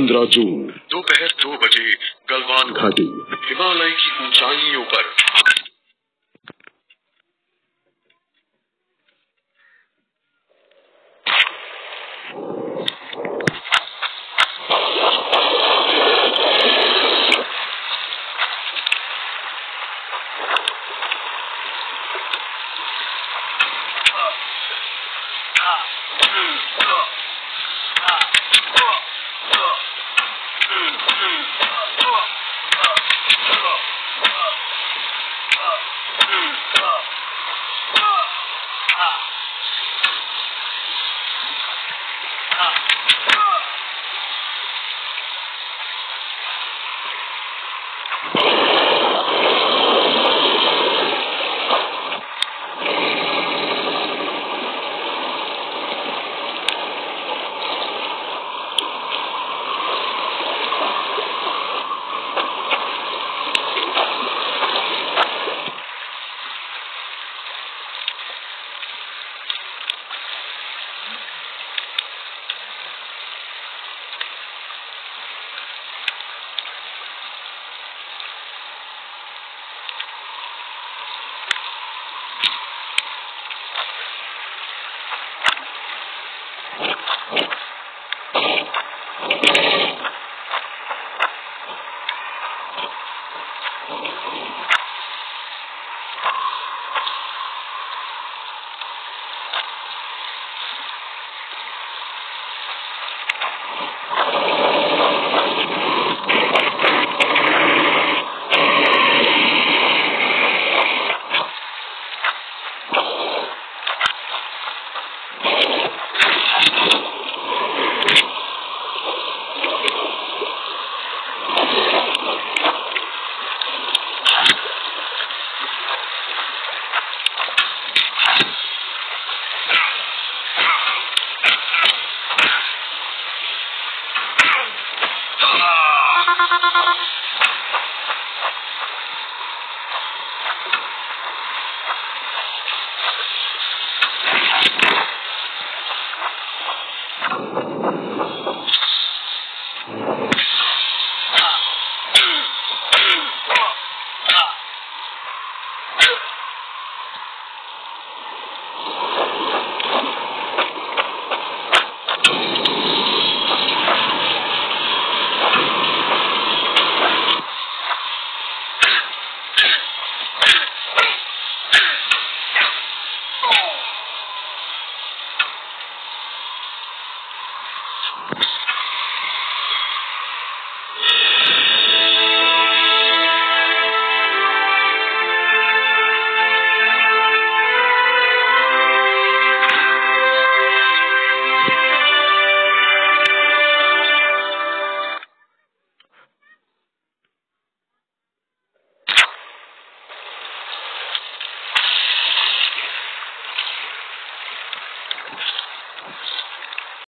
पंद्रह जून। दोपहर दो बजे गलवान घाटी हिमालय की ऊंचाइयों पर। Thank you.